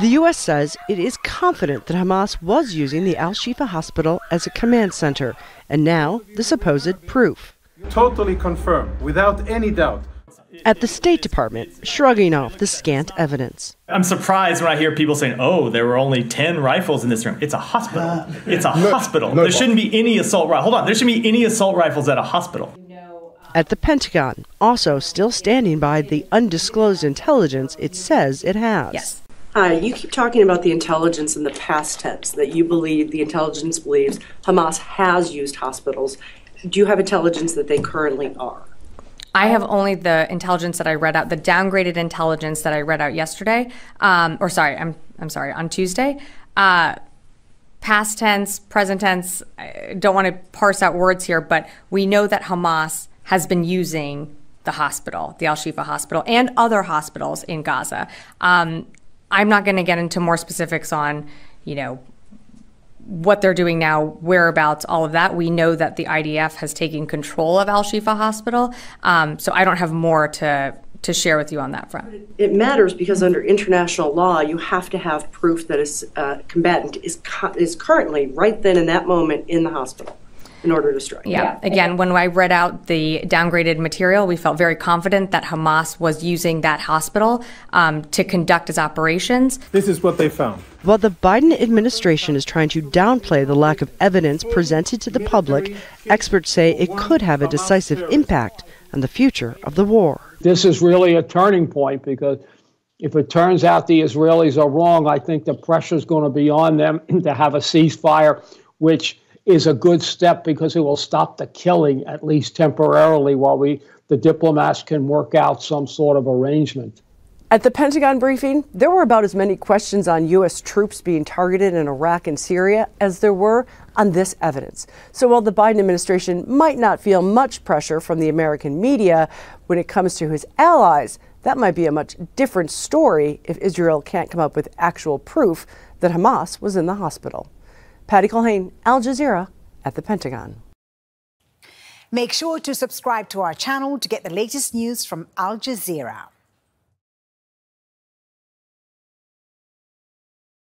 The U.S. says it is confident that Hamas was using the Al Shifa hospital as a command center, and now the supposed proof. Totally confirmed, without any doubt. At the State Department, shrugging off the scant evidence. I'm surprised when I hear people saying, oh, there were only 10 rifles in this room. It's a hospital. Uh, it's a no, hospital. No, there shouldn't be any assault rifles. Hold on, there shouldn't be any assault rifles at a hospital. At the Pentagon, also still standing by the undisclosed intelligence it says it has. Yes. Hi, you keep talking about the intelligence in the past tense, that you believe, the intelligence believes Hamas has used hospitals. Do you have intelligence that they currently are? I have only the intelligence that I read out, the downgraded intelligence that I read out yesterday, um, or sorry, I'm I'm sorry, on Tuesday. Uh, past tense, present tense. I don't want to parse out words here, but we know that Hamas has been using the hospital, the Al Shifa hospital, and other hospitals in Gaza. Um, I'm not going to get into more specifics on, you know, what they're doing now, whereabouts, all of that. We know that the IDF has taken control of Al Shifa Hospital, um, so I don't have more to to share with you on that front. It matters because under international law, you have to have proof that a uh, combatant is is currently right then in that moment in the hospital in order to strike. Yeah. yeah. Again, when I read out the downgraded material, we felt very confident that Hamas was using that hospital um, to conduct its operations. This is what they found. While the Biden administration is trying to downplay the lack of evidence presented to the public, experts say it could have a decisive impact on the future of the war. This is really a turning point because if it turns out the Israelis are wrong, I think the pressure is going to be on them to have a ceasefire, which is a good step because it will stop the killing at least temporarily while we the diplomats can work out some sort of arrangement. At the Pentagon briefing, there were about as many questions on U.S. troops being targeted in Iraq and Syria as there were on this evidence. So while the Biden administration might not feel much pressure from the American media when it comes to his allies, that might be a much different story if Israel can't come up with actual proof that Hamas was in the hospital. Patty Culhane, Al Jazeera, at the Pentagon. Make sure to subscribe to our channel to get the latest news from Al Jazeera.